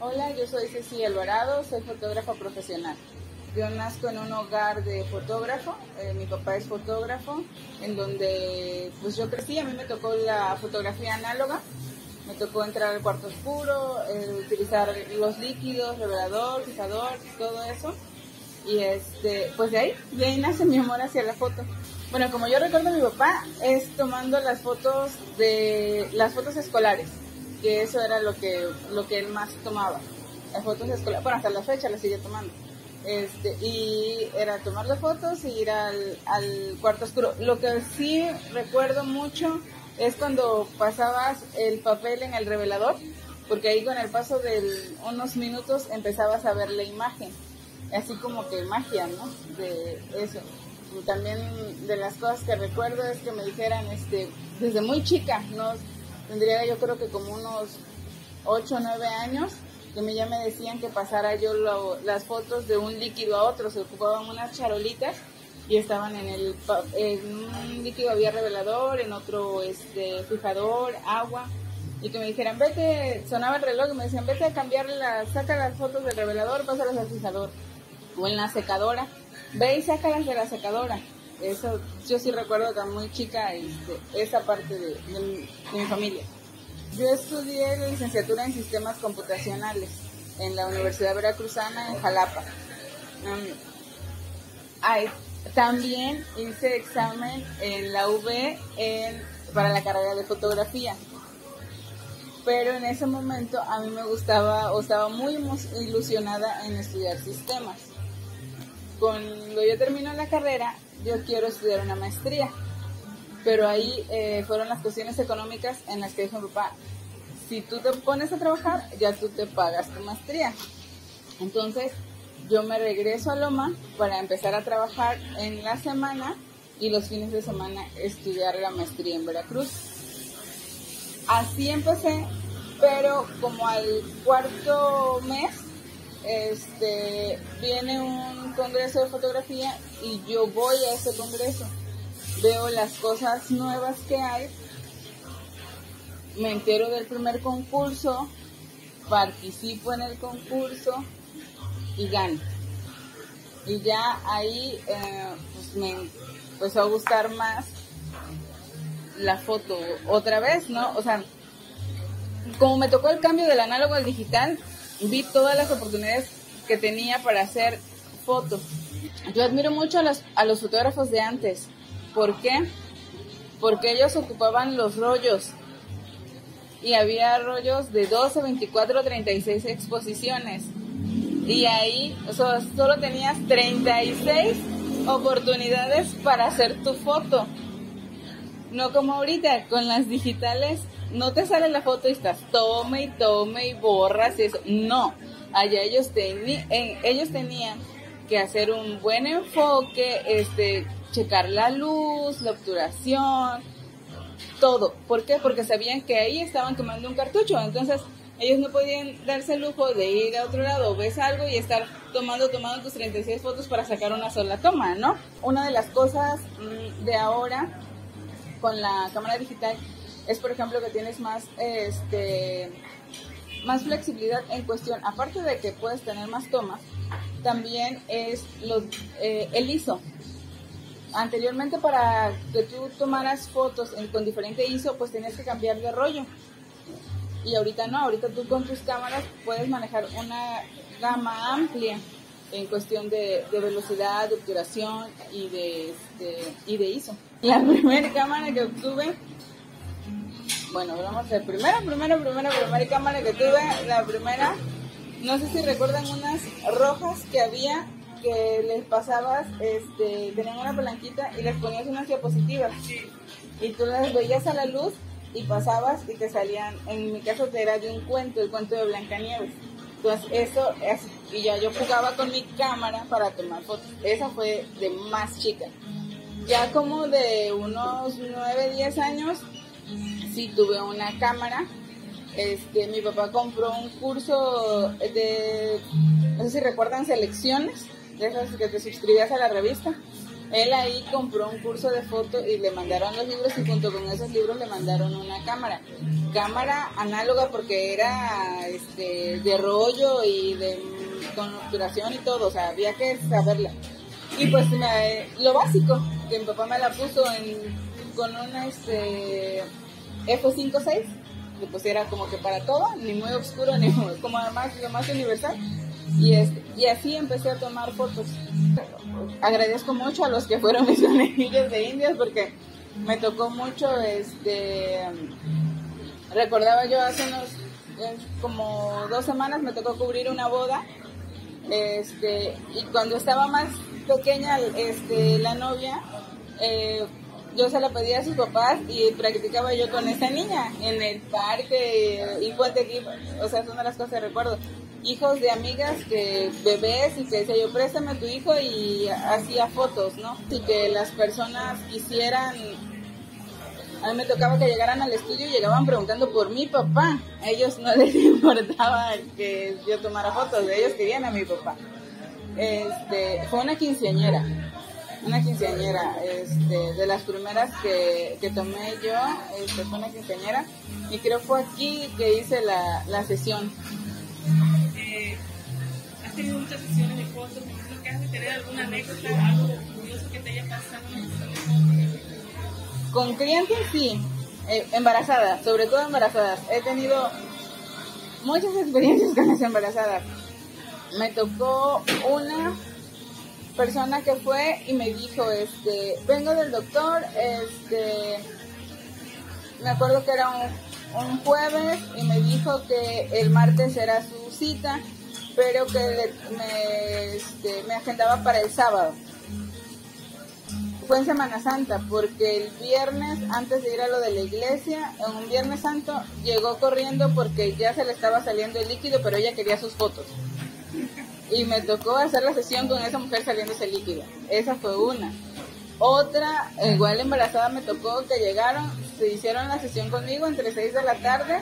Hola, yo soy Cecilia Alvarado, soy fotógrafa profesional. Yo nazco en un hogar de fotógrafo, eh, mi papá es fotógrafo, en donde pues yo crecí, a mí me tocó la fotografía análoga, me tocó entrar al cuarto oscuro, eh, utilizar los líquidos, revelador, fijador, todo eso. Y este, pues de ahí, de ahí nace mi amor hacia la foto. Bueno, como yo recuerdo a mi papá, es tomando las fotos de las fotos escolares, que eso era lo que, lo que él más tomaba. Las fotos escolares, bueno, hasta la fecha las sigue tomando. Este, y era tomar las fotos y ir al, al cuarto oscuro. Lo que sí recuerdo mucho es cuando pasabas el papel en el revelador, porque ahí con el paso de unos minutos empezabas a ver la imagen, así como que magia, ¿no? De eso. También de las cosas que recuerdo es que me dijeran, este, desde muy chica, no tendría yo creo que como unos 8 o 9 años, que ya me decían que pasara yo las fotos de un líquido a otro, se ocupaban unas charolitas y estaban en el en un líquido había revelador, en otro este fijador, agua y que me dijeran, "Vete", sonaba el reloj y me decían, "Vete a cambiar las saca las fotos del revelador, pásalas al fijador." O en la secadora, "Ve y sácalas de la secadora." Eso yo sí recuerdo que muy chica este, esa parte de, mi familia. Yo estudié la licenciatura en sistemas computacionales en la Universidad Veracruzana en Jalapa. Um, también hice examen en la UV para la carrera de fotografía. Pero en ese momento a mí me gustaba o estaba muy ilusionada en estudiar sistemas. Cuando yo termino la carrera, yo quiero estudiar una maestría. Pero ahí eh, fueron las cuestiones económicas en las que dijo mi papá, si tú te pones a trabajar, ya tú te pagas tu maestría. Entonces, yo me regreso a Loma para empezar a trabajar en la semana y los fines de semana estudiar la maestría en Veracruz. Así empecé, pero como al cuarto mes este, viene un congreso de fotografía y yo voy a ese congreso. Veo las cosas nuevas que hay, me entero del primer concurso, participo en el concurso y gano. Y ya ahí eh, pues me empezó a gustar más la foto otra vez, ¿no? O sea, como me tocó el cambio del análogo al digital, vi todas las oportunidades que tenía para hacer fotos. Yo admiro mucho a los, a los fotógrafos de antes. ¿Por qué? Porque ellos ocupaban los rollos. Y había rollos de 12, 24, 36 exposiciones y ahí solo tenías 36 oportunidades para hacer tu foto. No como ahorita, con las digitales no te sale la foto y estás tome y tome y borras y eso. No, allá ellos, ellos tenían que hacer un buen enfoque, este, checar la luz, la obturación, todo. ¿Por qué? Porque sabían que ahí estaban tomando un cartucho. Entonces, ellos no podían darse el lujo de ir a otro lado, ves algo y estar tomando, tomando tus 36 fotos para sacar una sola toma, ¿no? Una de las cosas mm, de ahora con la cámara digital es, por ejemplo, que tienes más, este, más flexibilidad en cuestión, aparte de que puedes tener más tomas, también es los, eh, el ISO. Anteriormente para que tú tomaras fotos con diferente ISO, pues tenías que cambiar de rollo y ahorita no, ahorita tú con tus cámaras puedes manejar una gama amplia en cuestión de, velocidad, de obturación y de, y de ISO. La primera cámara que obtuve, bueno, vamos a ver, primera, primera, primera, primera cámara que tuve, la primera, no sé si recuerdan unas rojas que había que les pasabas, este, tenían una palanquita y les ponías unas diapositivas y tú las veías a la luz y pasabas y te salían, en mi caso era de un cuento, el cuento de Blancanieves. Entonces eso, es, y ya yo jugaba con mi cámara para tomar fotos. Esa fue de más chica. Ya como de unos 9, 10 años, sí tuve una cámara. Este, mi papá compró un curso de, no sé si recuerdan, selecciones, de esas que te suscribías a la revista. Él ahí compró un curso de foto y le mandaron los libros y junto con esos libros le mandaron una cámara. Cámara análoga porque era este, de rollo y de con obturación y todo, o sea, había que saberla. Y pues lo básico, que mi papá me la puso en, con una este, F56, que pues era como que para todo, ni muy oscuro, ni como además lo más universal. Y, este, y así empecé a tomar fotos. Agradezco mucho a los que fueron mis conejillos de indias porque me tocó mucho, este, recordaba yo hace unos, como dos semanas me tocó cubrir una boda, este, y cuando estaba más pequeña este, la novia, eh, yo se la pedía a sus papás y practicaba yo con esa niña en el parque y aquí, o sea, son de las cosas que recuerdo. Hijos de amigas que bebés y que decía yo, préstame a tu hijo y hacía fotos, ¿no? Y que las personas quisieran, a mí me tocaba que llegaran al estudio y llegaban preguntando por mi papá. A ellos no les importaba que yo tomara fotos, ellos querían a mi papá. Este, fue una quinceañera una quinceañera, este, de las primeras que, que tomé yo, este, fue una quinceañera, y creo fue aquí que hice la, la sesión. Eh, ¿Has tenido muchas sesiones de fotos? ¿No que has de tener alguna anécdota, algo curioso que te haya pasado Con clientes sí, eh, embarazadas, sobre todo embarazadas. He tenido muchas experiencias con las embarazadas. Me tocó una persona que fue y me dijo, este, vengo del doctor, este, me acuerdo que era un, jueves y me dijo que el martes era su cita, pero que me, este, me agendaba para el sábado. Fue en Semana Santa, porque el viernes, antes de ir a lo de la iglesia, en un viernes santo, llegó corriendo porque ya se le estaba saliendo el líquido, pero ella quería sus fotos y me tocó hacer la sesión con esa mujer saliendo ese líquido. Esa fue una. Otra, igual embarazada, me tocó que llegaron, se hicieron la sesión conmigo entre 6 de la tarde,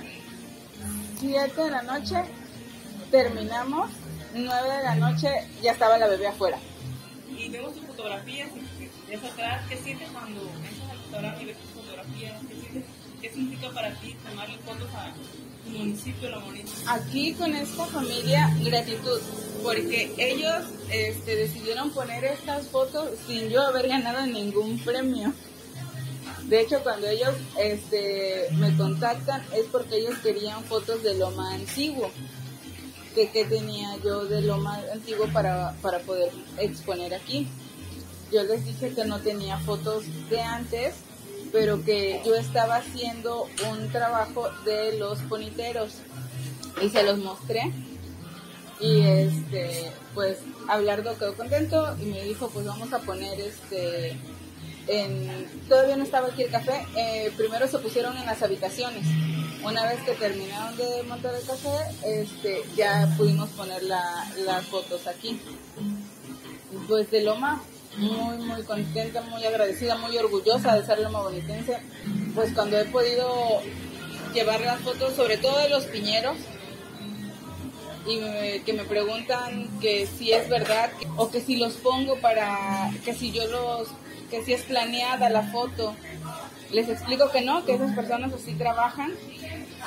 7 de la noche, terminamos, 9 de la noche, ya estaba la bebé afuera. Y vemos tus fotografías, atrás, ¿qué sientes cuando entras al restaurante y ves tus fotografías? ¿Qué, ¿Qué significa para ti tomarle fotos a tu municipio, la bonita? Aquí con esta familia, gratitud porque ellos este, decidieron poner estas fotos sin yo haber ganado ningún premio. De hecho, cuando ellos este, me contactan es porque ellos querían fotos de lo más antiguo. Que, que tenía yo de lo más antiguo para, para poder exponer aquí. Yo les dije que no tenía fotos de antes, pero que yo estaba haciendo un trabajo de los poniteros y se los mostré y este pues Abelardo quedó contento y me dijo pues vamos a poner este en todavía no estaba aquí el café eh, primero se pusieron en las habitaciones. Una vez que terminaron de montar el café este ya pudimos poner las fotos aquí pues de Loma muy muy contenta muy agradecida muy orgullosa de ser Loma Bonitense pues cuando he podido llevar las fotos sobre todo de los piñeros y que me preguntan que si es verdad o que si los pongo para que si yo los que si es planeada la foto. Les explico que no que esas personas así trabajan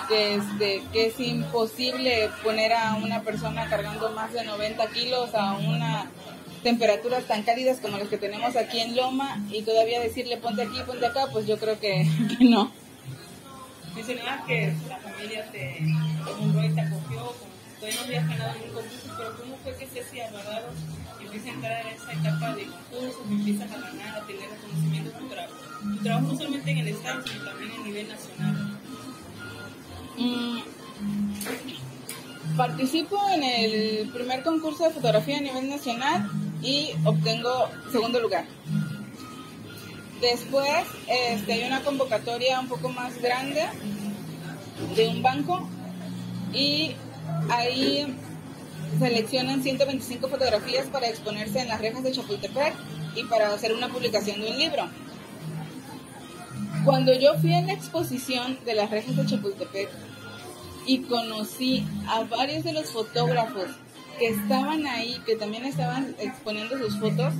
que este que es imposible poner a una persona cargando más de 90 kilos a una temperaturas tan cálidas como las que tenemos aquí en Loma y todavía decirle ponte aquí ponte acá pues yo creo que, que no. Mencionabas que la familia te, te todavía no había ganado ningún concurso, pero ¿cómo fue que Ceci Alvarado empieza a entrar en esa etapa de concursos, empiezas a ganar, a tener reconocimiento tu trabajo? Tu trabajo no solamente en el Estado, sino también a nivel nacional. Mm, participo en el primer concurso de fotografía a nivel nacional y obtengo segundo lugar. Después este, hay una convocatoria un poco más grande de un banco y Ahí seleccionan 125 fotografías para exponerse en las rejas de Chapultepec y para hacer una publicación de un libro. Cuando yo fui a la exposición de las rejas de Chapultepec y conocí a varios de los fotógrafos que estaban ahí, que también estaban exponiendo sus fotos,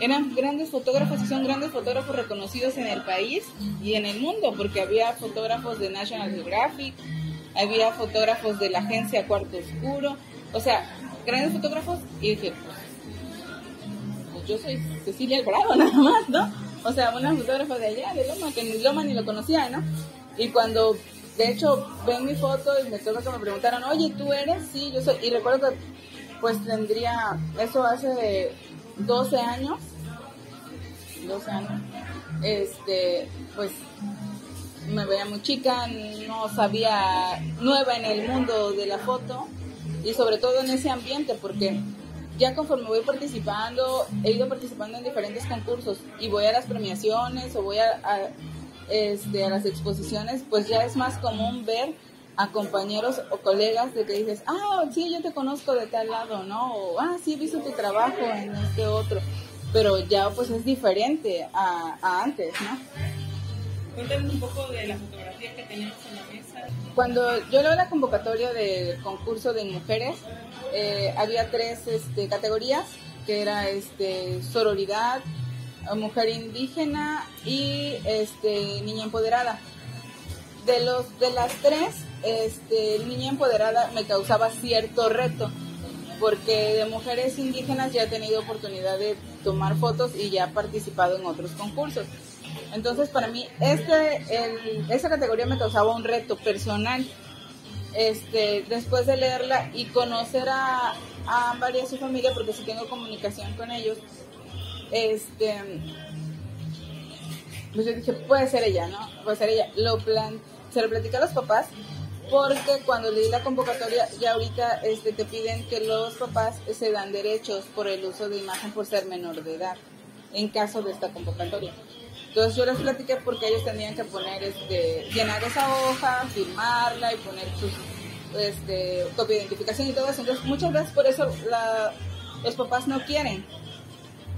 eran grandes fotógrafos y son grandes fotógrafos reconocidos en el país y en el mundo, porque había fotógrafos de National Geographic, había fotógrafos de la agencia Cuarto Oscuro, o sea, grandes fotógrafos y dije, pues, yo soy Cecilia Alvarado nada más, ¿no? O sea, una fotógrafa de allá, de Loma, que ni Loma ni lo conocía, ¿no? Y cuando, de hecho, ven mi foto y me toca que me preguntaron, oye, ¿tú eres? Sí, yo soy. Y recuerdo que, pues, tendría, eso hace 12 años, 12 años, este, pues, me veía muy chica, no sabía, nueva en el mundo de la foto y sobre todo en ese ambiente, porque ya conforme voy participando, he ido participando en diferentes concursos y voy a las premiaciones o voy a, este, a las exposiciones, pues ya es más común ver a compañeros o colegas de que dices, ah, sí, yo te conozco de tal lado, ¿no? O, ah, sí, he visto tu trabajo en este otro. Pero ya pues es diferente a, antes, ¿no? Cuéntanos un poco de la fotografía que tenemos en la mesa. Cuando yo leo la convocatoria del concurso de mujeres, eh, había tres este, categorías, que era este, sororidad, mujer indígena y este, niña empoderada. De, los, de las tres, este, niña empoderada me causaba cierto reto, porque de mujeres indígenas ya he tenido oportunidad de tomar fotos y ya he participado en otros concursos. Entonces, para mí, este, el, esa categoría me causaba un reto personal. Este, después de leerla y conocer a, a y a su familia, porque sí tengo comunicación con ellos, este, pues yo dije, puede ser ella, ¿no? Puede ser ella. Lo plan, se lo platicé a los papás, porque cuando leí la convocatoria, ya ahorita este, te piden que los papás se dan derechos por el uso de imagen por ser menor de edad, en caso de esta convocatoria. Entonces yo les platiqué porque ellos tenían que poner, este, llenar esa hoja, firmarla y poner sus este, copia de identificación y todo eso. Entonces muchas veces por eso los papás no quieren.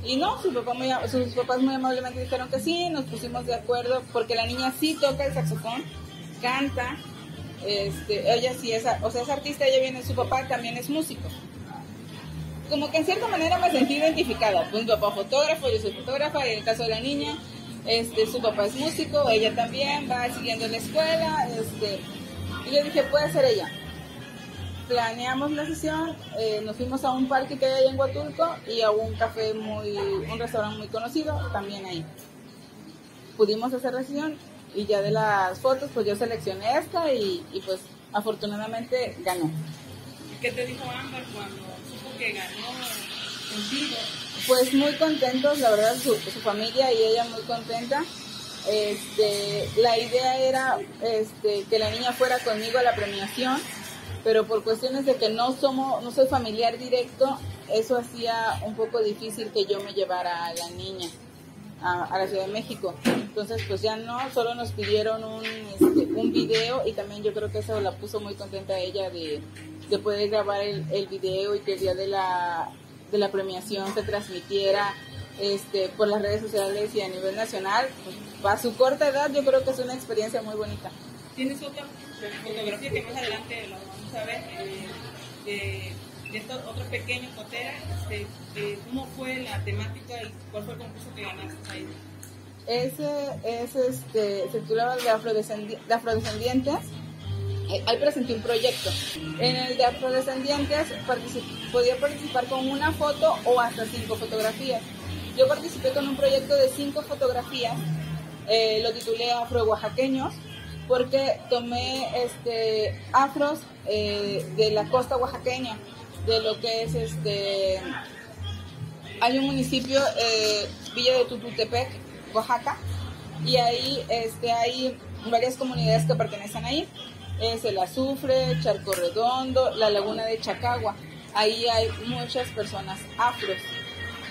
Y no, sus papás, muy, sus papás muy amablemente dijeron que sí, nos pusimos de acuerdo porque la niña sí toca el saxofón, canta, este, ella sí es, o sea, es artista, ella viene, su papá también es músico. Como que en cierta manera me sentí identificada, pues mi papá fotógrafo, yo soy fotógrafa, y en el caso de la niña, este, su papá es músico, ella también va siguiendo la escuela, este, y yo dije, puede ser ella. Planeamos la sesión, eh, nos fuimos a un parque que hay ahí en Huatulco y a un café muy, un restaurante muy conocido, también ahí. Pudimos hacer la sesión y ya de las fotos, pues yo seleccioné esta y, y pues afortunadamente ganó. ¿Qué te dijo Amber cuando supo que ganó contigo? Pues muy contentos, la verdad, su, familia y ella muy contenta. Este, la idea era este, que la niña fuera conmigo a la premiación, pero por cuestiones de que no somos, no soy familiar directo, eso hacía un poco difícil que yo me llevara a la niña a, la Ciudad de México. Entonces, pues ya no, solo nos pidieron un, este, un video y también yo creo que eso la puso muy contenta ella de, de poder grabar el, el video y que el día de la de la premiación se transmitiera este, por las redes sociales y a nivel nacional, pues, a su corta edad yo creo que es una experiencia muy bonita. ¿Tienes otra fotografía que más adelante lo vamos a ver? Eh, de, estos otros pequeños coteras, este, ¿cómo fue la temática y cuál fue el concurso que ganaste ahí? Ese es, este, se titulaba de, Afrodescendientes eh, ahí presenté un proyecto. En el de afrodescendientes podía participar con una foto o hasta cinco fotografías. Yo participé con un proyecto de cinco fotografías, eh, lo titulé Afro Oaxaqueños, porque tomé este, afros eh, de la costa oaxaqueña, de lo que es este. Hay un municipio, Villa de Tututepec, Oaxaca, y ahí este, hay varias comunidades que pertenecen ahí es el azufre, Charco Redondo, la laguna de Chacagua. Ahí hay muchas personas afros.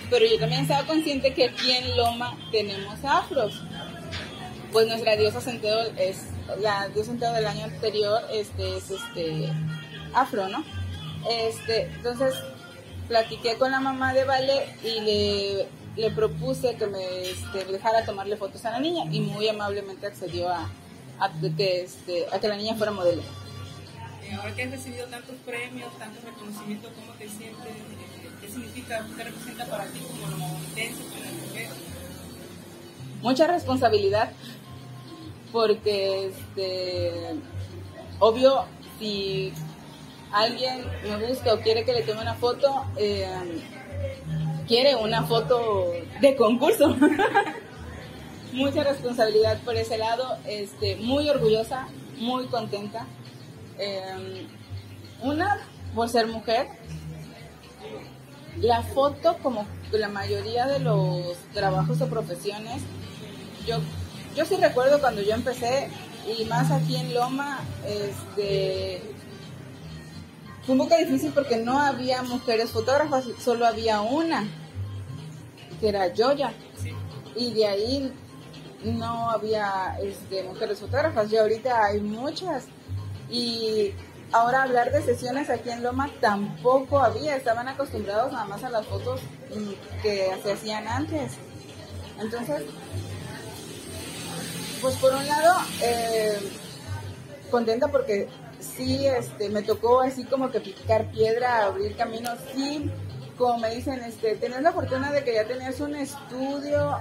Pero yo también estaba consciente que aquí en Loma tenemos afros. Pues nuestra diosa Centeo es, la diosa Centeo del año anterior este, es este, afro, ¿no? Este, entonces platiqué con la mamá de Vale y le, le propuse que me este, dejara tomarle fotos a la niña y muy amablemente accedió a, a que, este, a que la niña fuera modelo. ahora que has recibido tantos premios, tantos reconocimientos, ¿cómo te sientes? Eh, ¿Qué significa, qué representa para ti como la mamonitense, como mujer? Mucha responsabilidad, porque este, obvio, si alguien me busca o quiere que le tome una foto, eh, quiere una foto de concurso. Mucha responsabilidad por ese lado, este, muy orgullosa, muy contenta. Eh, una, por ser mujer. La foto, como la mayoría de los trabajos o profesiones, yo, yo sí recuerdo cuando yo empecé, y más aquí en Loma, este, fue un poco difícil porque no había mujeres fotógrafas, solo había una, que era Joya. Y de ahí no había este, mujeres fotógrafas, y ahorita hay muchas. Y ahora hablar de sesiones aquí en Loma tampoco había, estaban acostumbrados nada más a las fotos que se hacían antes. Entonces, pues por un lado, eh, contenta porque sí, este, me tocó así como que picar piedra, abrir caminos, sí, como me dicen, este, tenés la fortuna de que ya tenías un estudio,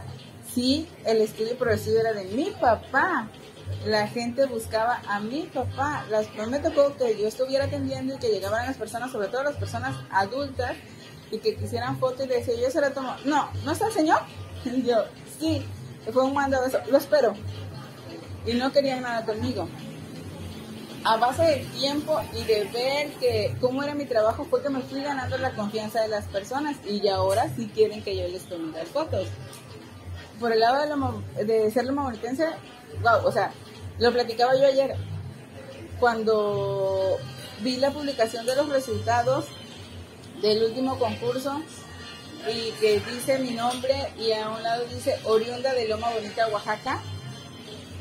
sí, el estudio progresivo era de mi papá, la gente buscaba a mi papá, las, no me tocó que yo estuviera atendiendo y que llegaban las personas, sobre todo las personas adultas, y que quisieran foto y decía, yo se la tomo, no, ¿no está el señor? Y yo, sí, fue un mando eso, lo espero, y no querían nada conmigo. A base de tiempo y de ver que cómo era mi trabajo fue que me fui ganando la confianza de las personas y ahora sí quieren que yo les tome las fotos. Por el lado de, de ser lomamonitense, wow, o sea, lo platicaba yo ayer cuando vi la publicación de los resultados del último concurso y que dice mi nombre y a un lado dice oriunda de Loma Bonita, Oaxaca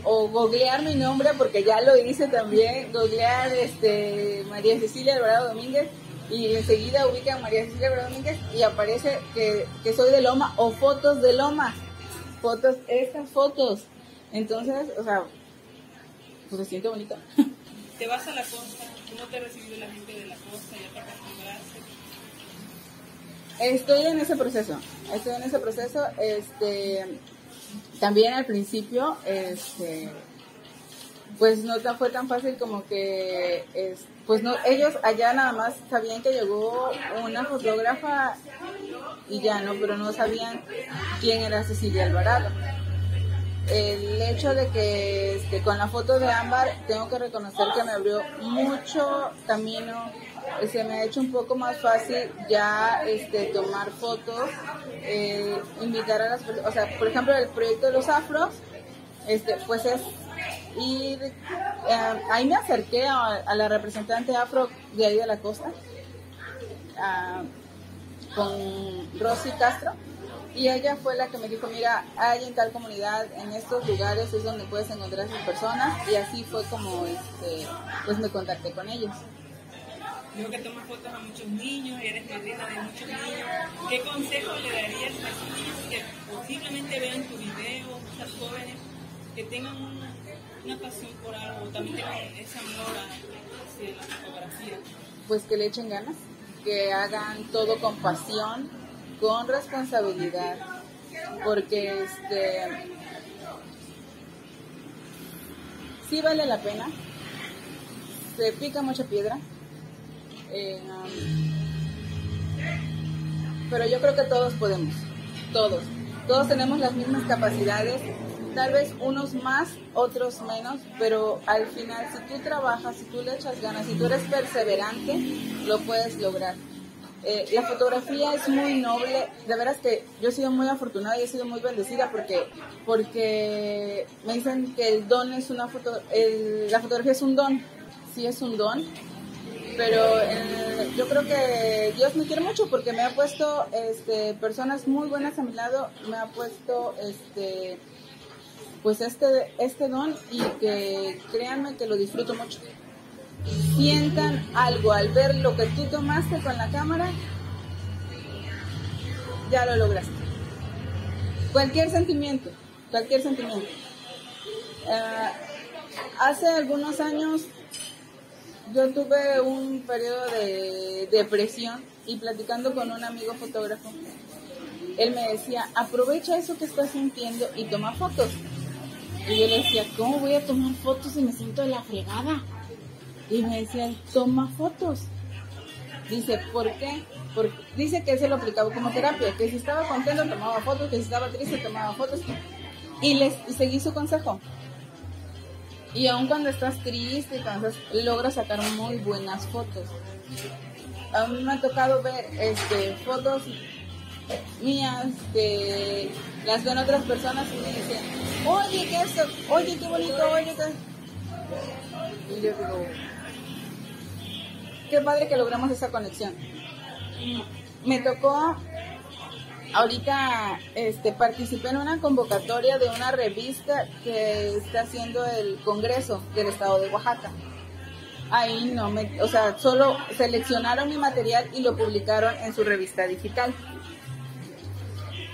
o googlear mi nombre porque ya lo hice también, googlear este, María Cecilia Alvarado Domínguez y enseguida ubican María Cecilia Alvarado Domínguez y aparece que, que, soy de Loma o fotos de Loma, fotos, estas fotos. Entonces, o sea, pues se siente bonito. ¿Te vas a la costa? ¿Cómo te ha recibido la gente de la costa? ¿Ya te acostumbraste? Estoy en ese proceso, estoy en ese proceso, este también al principio, este, pues no fue tan fácil como que, pues no, ellos allá nada más sabían que llegó una fotógrafa y ya no, pero no sabían quién era Cecilia Alvarado. El hecho de que este, con la foto de Ámbar tengo que reconocer que me abrió mucho camino se me ha hecho un poco más fácil ya este, tomar fotos, eh, invitar a las personas, o sea, por ejemplo, el proyecto de los afros, este, pues es ir, eh, ahí me acerqué a, la representante afro de ahí de la costa, con Rosy Castro, y ella fue la que me dijo, mira, hay en tal comunidad, en estos lugares es donde puedes encontrar a esas personas, y así fue como este, pues me contacté con ellos. Yo que tomas fotos a muchos niños, eres madrina de muchos niños. ¿Qué consejo le darías a esos niños que posiblemente vean tu video, esas jóvenes, que tengan una, pasión por algo, también ese amor hacia la fotografía? Pues que le echen ganas, que hagan todo con pasión, con responsabilidad, porque este sí vale la pena, se pica mucha piedra, eh, pero yo creo que todos podemos, todos. Todos tenemos las mismas capacidades, tal vez unos más, otros menos, pero al final si tú trabajas, si tú le echas ganas, si tú eres perseverante, lo puedes lograr. Eh, la fotografía es muy noble, de veras que yo he sido muy afortunada y he sido muy bendecida porque, porque me dicen que el don es una foto, la fotografía es un don, sí es un don, pero eh, yo creo que Dios me quiere mucho porque me ha puesto este, personas muy buenas a mi lado, me ha puesto este, pues este, este don y que créanme que lo disfruto mucho. Sientan algo al ver lo que tú tomaste con la cámara, ya lo lograste. Cualquier sentimiento, cualquier sentimiento. Eh, hace algunos años yo tuve un periodo de depresión y platicando con un amigo fotógrafo, él me decía, aprovecha eso que estás sintiendo y toma fotos. Y yo le decía, ¿cómo voy a tomar fotos si me siento de la fregada? Y me decía, toma fotos. Dice, ¿por qué? Dice que eso lo aplicaba como terapia, que si estaba contento tomaba fotos, que si estaba triste tomaba fotos. Y les seguí su consejo. Y aun cuando estás triste, entonces logras sacar muy buenas fotos. A mí me ha tocado ver este, fotos mías que las ven otras personas y me dicen, oye, ¿qué es esto? Oye, qué bonito, oye, qué... Y yo digo, qué padre que logramos esa conexión. Me tocó, ahorita este, participé en una convocatoria de una revista que está haciendo el Congreso del Estado de Oaxaca. Ahí no me, o sea, solo seleccionaron mi material y lo publicaron en su revista digital.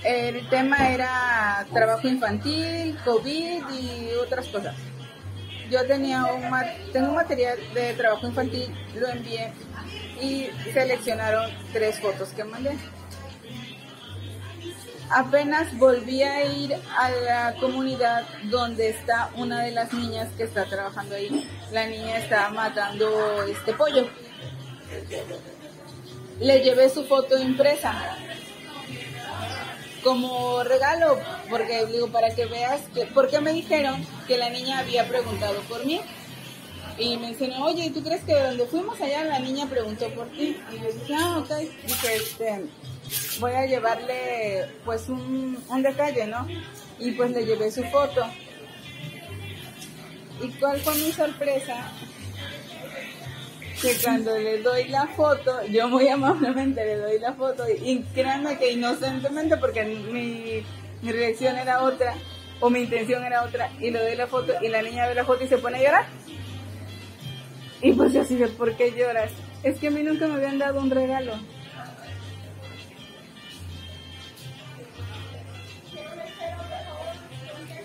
El tema era trabajo infantil, COVID y otras cosas. Yo tenía un, tengo material de trabajo infantil, lo envié y seleccionaron tres fotos que mandé. Apenas volví a ir a la comunidad donde está una de las niñas que está trabajando ahí. La niña estaba matando este pollo. Le llevé su foto impresa como regalo, porque digo, para que veas, que, porque me dijeron que la niña había preguntado por mí. Y me enseñó, oye, ¿tú crees que donde fuimos allá la niña preguntó por ti? Y yo dije, ah, ok. Dije, este, voy a llevarle pues un, un detalle, ¿no? Y pues le llevé su foto. ¿Y cuál fue mi sorpresa? Que cuando le doy la foto, yo muy amablemente le doy la foto y créanme que inocentemente porque mi, mi reacción era otra o mi intención era otra y le doy la foto y la niña ve la foto y se pone a llorar. Y pues yo así de, ¿por qué lloras? Es que a mí nunca me habían dado un regalo.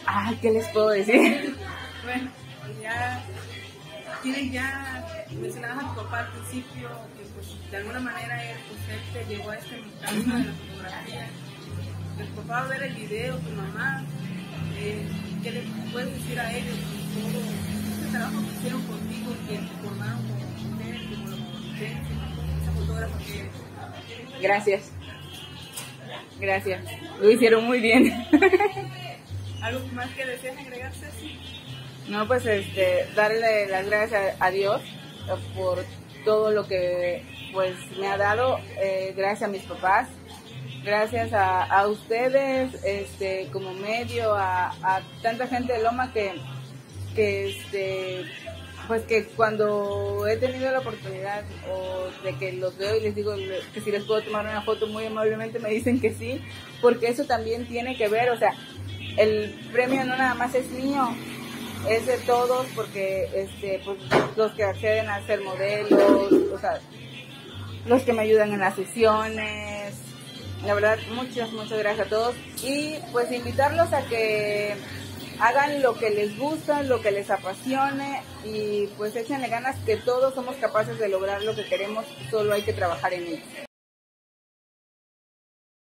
Ah, ¿qué les puedo decir? Bueno, ya tienes ya mencionabas a tu papá al principio que pues de alguna manera él, pues, te llevó a este camino de la fotografía. Tu papá va a ver el video, tu mamá, eh, ¿qué le puedes decir a ellos todo este trabajo que hicieron contigo, que te formaron como mujer, como la esa fotógrafa que eres? Gracias. Gracias. Lo hicieron muy bien. ¿Algo más que deseas agregarse? Sí. No, pues este, darle las gracias a, a Dios por todo lo que pues me ha dado, eh, gracias a mis papás, gracias a, ustedes este, como medio, a, tanta gente de Loma que, que este, pues que cuando he tenido la oportunidad o de que los veo y les digo que si les puedo tomar una foto muy amablemente me dicen que sí, porque eso también tiene que ver, o sea, el premio no nada más es mío, es de todos porque este pues los que acceden a ser modelos, o sea, los que me ayudan en las sesiones. La verdad, muchas, muchas gracias a todos. Y pues invitarlos a que hagan lo que les gusta, lo que les apasione y pues échenle ganas que todos somos capaces de lograr lo que queremos, solo hay que trabajar en ello.